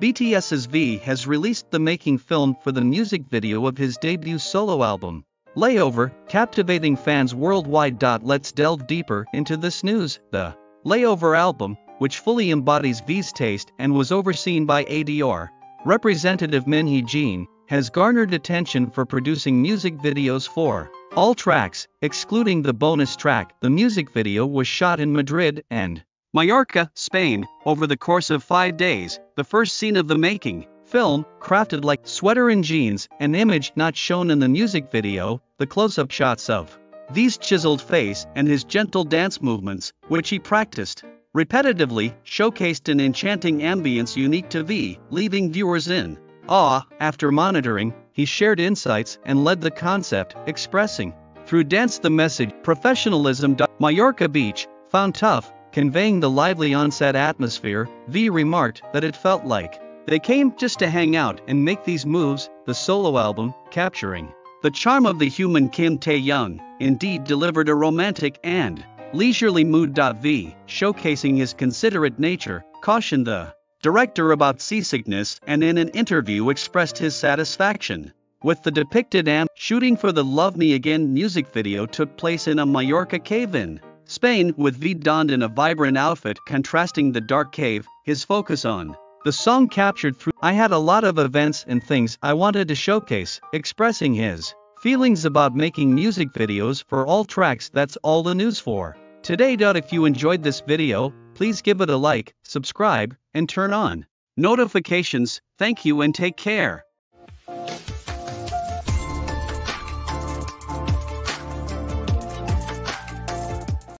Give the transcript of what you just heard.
BTS's V has released the making film for the music video of his debut solo album. Layover, captivating fans worldwide. Let's delve deeper into this news. The Layover album, which fully embodies V's taste and was overseen by ADOR, Representative Min Hee Jin, has garnered attention for producing music videos for all tracks, excluding the bonus track. The music video was shot in Madrid and Mallorca, Spain, over the course of five days. The first scene of the making film, crafted like sweater and jeans, an image not shown in the music video, the close-up shots of V's chiseled face and his gentle dance movements, which he practiced repetitively, showcased an enchanting ambience unique to V, leaving viewers in awe. After monitoring, he shared insights and led the concept, expressing through dance the message professionalism. Mallorca Beach, found tough, conveying the lively onset atmosphere, V remarked that it felt like they came just to hang out and make these moves, the solo album, capturing the charm of the human Kim Taehyung, indeed delivered a romantic and leisurely mood. V, showcasing his considerate nature, cautioned the director about seasickness and in an interview expressed his satisfaction with the depicted am shooting for the Love Me Again music video took place in a Mallorca cave-in. Spain, with V donned in a vibrant outfit contrasting the dark cave, his focus on the song captured through I had a lot of events and things I wanted to showcase, expressing his feelings about making music videos for all tracks that's all the news for today. If you enjoyed this video, please give it a like, subscribe, and turn on notifications. Thank you and take care.